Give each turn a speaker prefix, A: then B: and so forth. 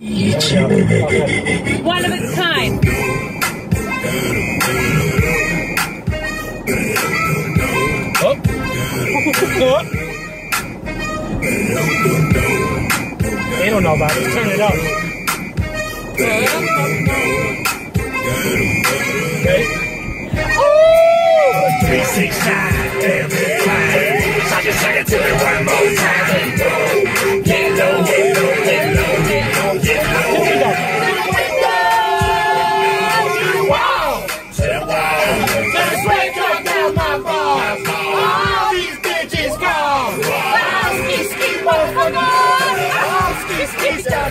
A: One of its kind.
B: Oh. they don't know about it. Turn it up. Okay.
C: Ooh! 369, damn it, fine. Shot your second to me one more time.